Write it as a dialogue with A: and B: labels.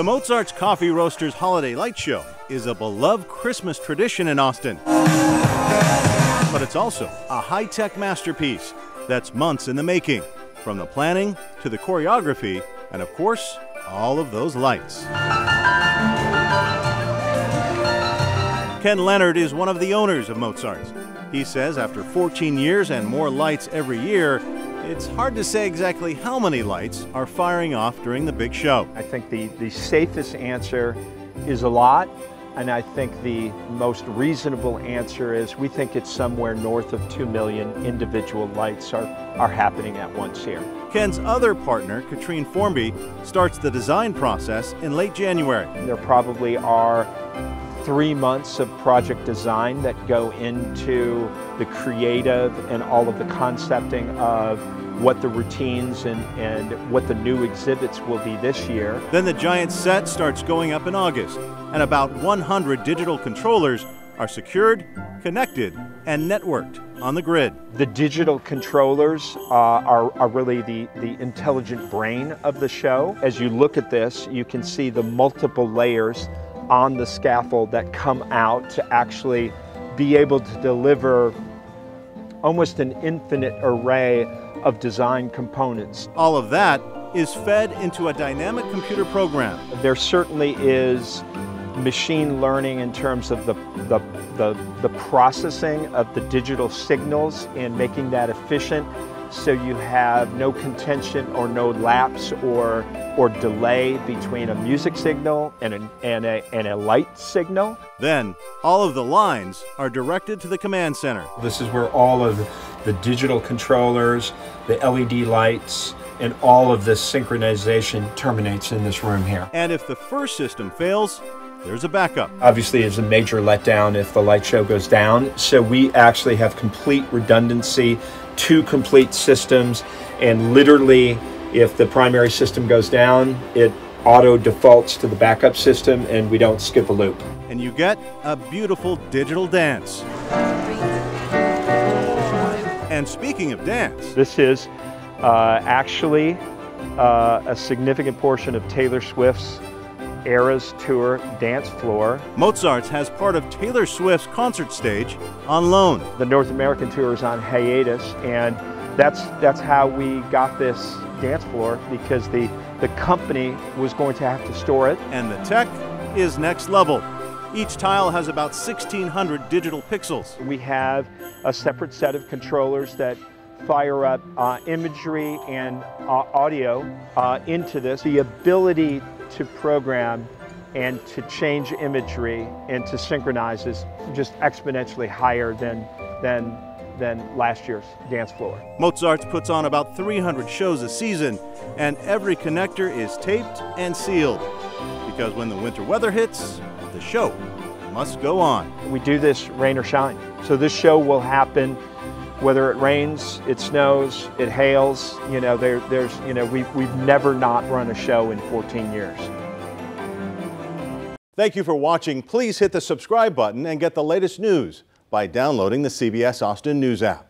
A: The Mozart's Coffee Roasters Holiday Light Show is a beloved Christmas tradition in Austin. But it's also a high tech masterpiece that's months in the making, from the planning to the choreography, and of course, all of those lights. Ken Leonard is one of the owners of Mozart's. He says after 14 years and more lights every year, it's hard to say exactly how many lights are firing off during the big show.
B: I think the, the safest answer is a lot, and I think the most reasonable answer is we think it's somewhere north of 2 million individual lights are, are happening at once here.
A: Ken's other partner, Katrine Formby, starts the design process in late January.
B: There probably are three months of project design that go into the creative and all of the concepting of what the routines and, and what the new exhibits will be this year.
A: Then the giant set starts going up in August, and about 100 digital controllers are secured, connected, and networked on the grid.
B: The digital controllers uh, are, are really the, the intelligent brain of the show. As you look at this, you can see the multiple layers on the scaffold that come out to actually be able to deliver almost an infinite array of design components.
A: All of that is fed into a dynamic computer program.
B: There certainly is machine learning in terms of the, the, the, the, processing of the digital signals and making that efficient so you have no contention or no lapse or, or delay between a music signal and a, and, a, and a light signal.
A: Then, all of the lines are directed to the command center.
B: This is where all of the digital controllers, the LED lights, and all of this synchronization terminates in this room here.
A: And if the first system fails, there's a backup.
B: Obviously, it's a major letdown if the light show goes down. So we actually have complete redundancy, two complete systems, and literally, if the primary system goes down, it auto defaults to the backup system and we don't skip a loop.
A: And you get a beautiful digital dance. And speaking of dance,
B: this is uh, actually uh, a significant portion of Taylor Swift's Eras Tour dance floor.
A: Mozart's has part of Taylor Swift's concert stage on loan.
B: The North American tour is on hiatus, and that's that's how we got this dance floor because the the company was going to have to store it.
A: And the tech is next level. Each tile has about 1,600 digital pixels.
B: We have a separate set of controllers that fire up uh, imagery and uh, audio uh, into this. The ability to program and to change imagery and to synchronize is just exponentially higher than, than, than last year's dance floor.
A: Mozart's puts on about 300 shows a season, and every connector is taped and sealed. Because when the winter weather hits, the show must go on.
B: We do this rain or shine. So this show will happen whether it rains, it snows, it hails, you know, there, there's, you know, we've, we've never not run a show in 14 years.
A: Thank you for watching. Please hit the subscribe button and get the latest news by downloading the CBS Austin News app.